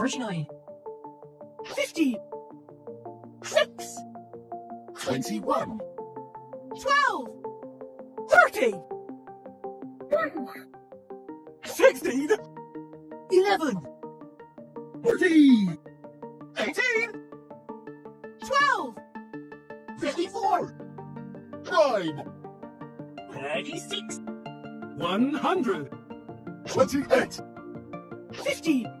49 50 6 21, 12 13 16 11 14, 18, 12 54, 9, 36 100, 28, 50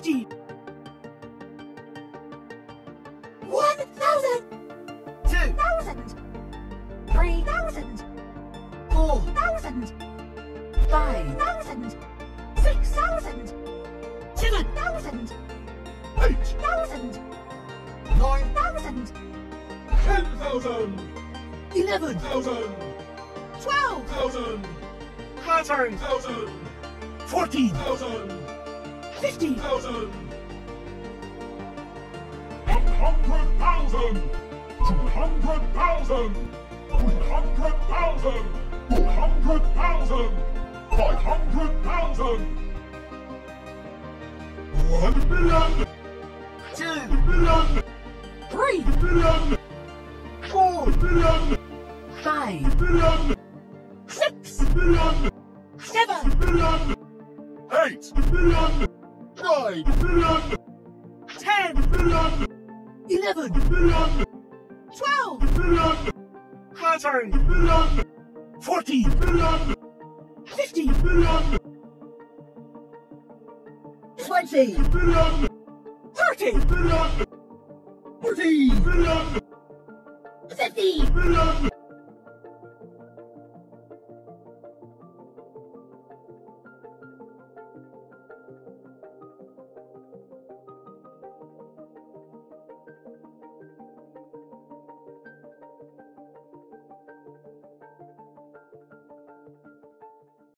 5 100, 2, 3 4, 5 6 7 8, 9, 10 11 12 13, 14 15 1000 2, 1000 3000 4000 5000 6000 7000 8, 1000 9, 1000 10,000, 11 1,000, 12 1,000, 13, 1,000, 14 1,000, 15 1,000, 100,000, 200,000, 300,000, 400,000, 500,000, 1 million, 2, million, 3 million, 4, million, 5 million, 6 million, 7 million, 8, million, 9, million, 10 million, 11 million, 12 million, 13, million, 14 million, 15 million, 20 million, 30 million, 14, million, 50 million,